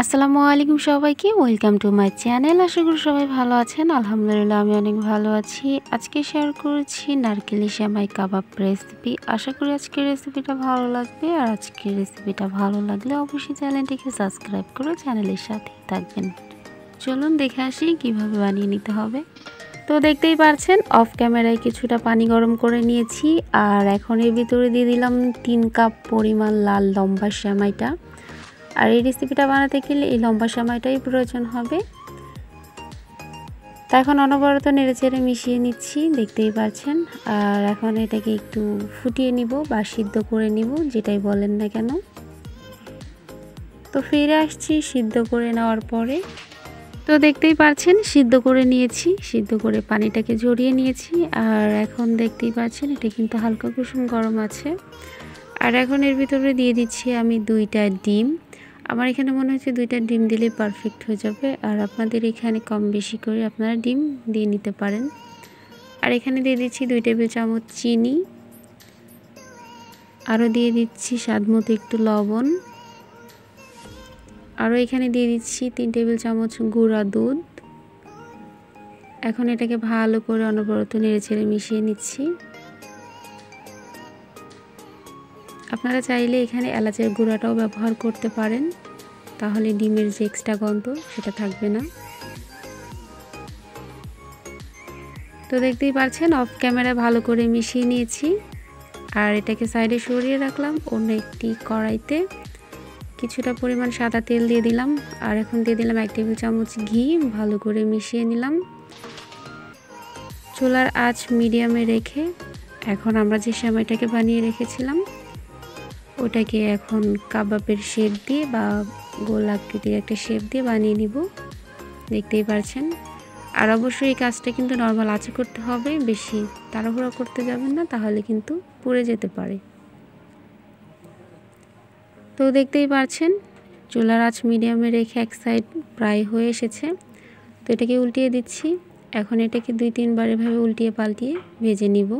আসসালামু আলাইকুম সবাইকে, ওয়েলকাম টু মাই চ্যানেল। আশা করি সবাই ভালো আছেন। আলহামদুলিল্লাহ, আমি অনেক ভালো আছি। আজকে শেয়ার করেছি নারকেলি শ্যামাই কাবাব রেসিপি আশা করি আজকের রেসিপিটা ভালো লাগবে। আর আজকের রেসিপিটা ভালো লাগলে অবশ্যই চ্যানেলটিকে সাবস্ক্রাইব করে চ্যানেলের সাথেই থাকবেন। চলুন দেখে আসি কীভাবে বানিয়ে নিতে হবে। তো দেখতেই পারছেন অফ ক্যামেরায় কিছুটা পানি গরম করে নিয়েছি। আর এখন এর ভিতরে দিয়ে দিলাম তিন কাপ পরিমাণ লাল লম্বা শ্যামাইটা আর এই রেসিপিটা বানাতে গেলে এই লম্বা সময়টাই প্রয়োজন হবে। তা এখন অনবরত নেড়ে চেড়ে মিশিয়ে নিচ্ছি, দেখতেই পাচ্ছেন। আর এখন এটাকে একটু ফুটিয়ে নিব বা সিদ্ধ করে নিব, যেটাই বলেন না কেন। তো ফিরে আসছি সিদ্ধ করে নেওয়ার পরে। তো দেখতেই পাচ্ছেন, সিদ্ধ করে নিয়েছি, সিদ্ধ করে পানিটাকে ঝরিয়ে নিয়েছি। আর এখন দেখতেই পাচ্ছেন, এটা কিন্তু হালকা কুসুম গরম আছে। আর এখন এর ভিতরে দিয়ে দিচ্ছি আমি দুইটা ডিম। আমার এখানে মনে হচ্ছে দুইটা ডিম দিলে পারফেক্ট হয়ে যাবে। আর আপনাদের এখানে কম বেশি করে আপনারা ডিম দিয়ে নিতে পারেন। আর এখানে দিয়ে দিচ্ছি দুই টেবিল চামচ চিনি। আরও দিয়ে দিচ্ছি স্বাদ মতো একটু লবণ। আরও এখানে দিয়ে দিচ্ছি তিন টেবিল চামচ গুঁড়া দুধ। এখন এটাকে ভালো করে অনবরত নেড়ে ছেড়ে মিশিয়ে নিচ্ছি। আপনারা চাইলে এখানে এলাচের গুঁড়াটাও ব্যবহার করতে পারেন। তাহলে ডিমের যে এক্সট্রা গন্ধ, সেটা থাকবে না। তো দেখতেই পাচ্ছেন অফ ক্যামেরা ভালো করে মিশিয়ে নিয়েছি। আর এটাকে সাইডে সরিয়ে রাখলাম, অন্য একটি কড়াইতে। কিছুটা পরিমাণ সাদা তেল দিয়ে দিলাম, আর এখন দিয়ে দিলাম এক টেবিল চামচ ঘি, ভালো করে মিশিয়ে নিলাম। চুলার আঁচ মিডিয়ামে রেখে এখন আমরা যে সময়টাকে বানিয়ে রেখেছিলাম ওটাকে এখন কাবাবের শেপ দিয়ে বা গোল আকৃতির একটা শেপ দিয়ে বানিয়ে নিব। দেখতেই পারছেন? আর অবশ্যই এই কাজটা কিন্তু নর্মাল আঁচে করতে হবে, বেশি তাড়াহুড়া করতে যাবেন না, তাহলে কিন্তু পুড়ে যেতে পারে। তো দেখতেই পারছেন, চুলার আঁচ মিডিয়ামে রেখে এক সাইড প্রায় হয়ে এসেছে। তো এটাকে উল্টিয়ে দিচ্ছি। এখন এটাকে দুই তিনবার এভাবে উল্টিয়ে পাল্টিয়ে ভেজে নিব।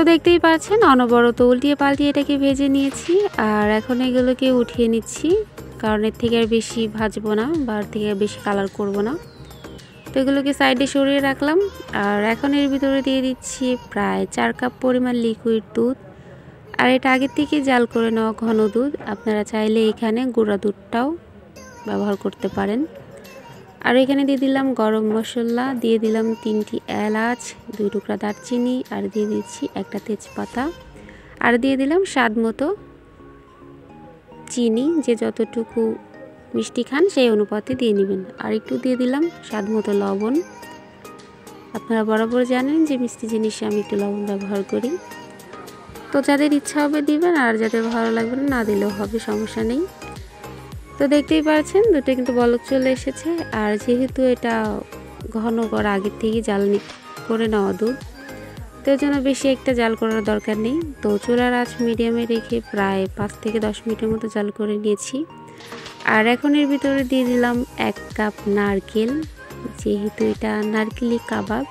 তো দেখতেই পাচ্ছেন, অনবরত উল্টিয়ে পাল্টিয়ে এটাকে ভেজে নিয়েছি। আর এখন এগুলোকে উঠিয়ে নিচ্ছি, কারণ এর থেকে আর বেশি ভাজবো না বা থেকে বেশি কালার করব না। তো এগুলোকে সাইডে সরিয়ে রাখলাম। আর এখন এর ভিতরে দিয়ে দিচ্ছি প্রায় চার কাপ পরিমাণ লিকুইড দুধ। আর এটা আগের থেকে জাল করে নেওয়া ঘন দুধ। আপনারা চাইলে এখানে গুঁড়া দুধটাও ব্যবহার করতে পারেন। আর এখানে দিয়ে দিলাম গরম মশলা, দিয়ে দিলাম তিনটি এলাচ, দুই টুকরা দারচিনি, আর দিয়ে দিচ্ছি একটা তেজপাতা। আর দিয়ে দিলাম স্বাদ মতো চিনি, যে যতটুকু মিষ্টি খান সেই অনুপাতে দিয়ে নেবেন। আর একটু দিয়ে দিলাম স্বাদ মতো লবণ। আপনারা বরাবর জানেন যে মিষ্টি জিনিসে আমি একটু লবণ ব্যবহার করি। তো যাদের ইচ্ছা হবে দিবেন, আর যাদের ভালো লাগবে না দিলেও হবে, সমস্যা নেই। তো দেখতেই পাচ্ছেন, দুটো কিন্তু বলক চলে এসেছে। আর যেহেতু এটা ঘন করা আগের থেকেই জাল করে নেওয়া দুধ, তো জন্য বেশি একটা জাল করার দরকার নেই। তো চুলার আঁচ মিডিয়ামে রেখে প্রায় পাঁচ থেকে দশ মিনিটের মতো জাল করে নিয়েছি। আর এখন এর ভিতরে দিয়ে দিলাম এক কাপ নারকেল, যেহেতু এটা নারকেলি কাবাব,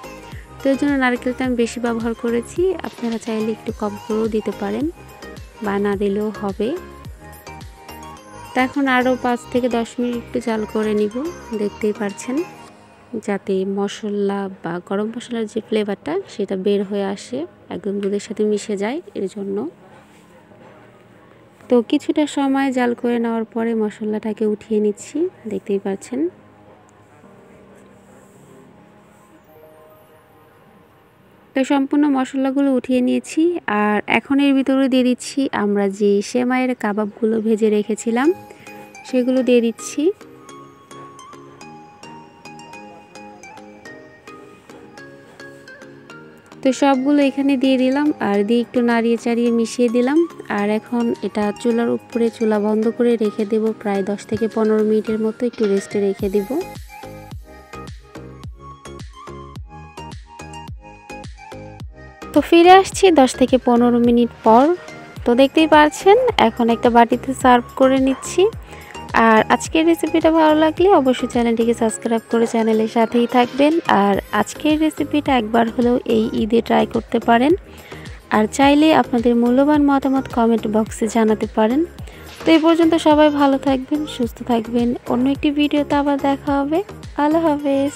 তো এই জন্য নারকেলটা আমি বেশি ব্যবহার করেছি। আপনারা চাইলে একটু কম করেও দিতে পারেন বা না দিলেও হবে। তা এখন আরও পাঁচ থেকে দশ মিনিট একটু জাল করে নিব, দেখতেই পারছেন। যাতে মশলা বা গরম মশলার যে ফ্লেভারটা সেটা বের হয়ে আসে, একদম দুধের সাথে মিশে যায়, এর জন্য। তো কিছুটা সময় জাল করে নেওয়ার পরে মশলাটাকে উঠিয়ে নিচ্ছি, দেখতেই পাচ্ছেন তো সম্পূর্ণ মশলাগুলো উঠিয়ে নিয়েছি আর এখন এর ভিতরে দিয়ে দিচ্ছি আমরা যে সেমাইয়ের কাবাবগুলো ভেজে রেখেছিলাম, সেগুলো দিয়ে দিচ্ছি। তো সবগুলো এখানে দিয়ে দিলাম আর দিয়ে একটু নাড়িয়ে চাড়িয়ে মিশিয়ে দিলাম। আর এখন এটা চুলার উপরে চুলা বন্ধ করে রেখে দেব, প্রায় দশ থেকে পনেরো মিনিটের মতো একটু রেস্টে রেখে দিব। তো ফিরে আসছি দশ থেকে পনেরো মিনিট পর। তো দেখতেই পাচ্ছেন এখন একটা বাটিতে সার্ভ করে নিচ্ছি। আর আজকের রেসিপিটা ভালো লাগলে অবশ্যই চ্যানেলটিকে সাবস্ক্রাইব করে চ্যানেলের সাথেই থাকবেন। আর আজকের রেসিপিটা একবার হলেও এই ঈদে ট্রাই করতে পারেন। আর চাইলে আপনাদের মূল্যবান মতামত কমেন্ট বক্সে জানাতে পারেন। তো এই পর্যন্ত সবাই ভালো থাকবেন, সুস্থ থাকবেন। অন্য একটি ভিডিওতে আবার দেখা হবে। আল্লাহ হাফেজ।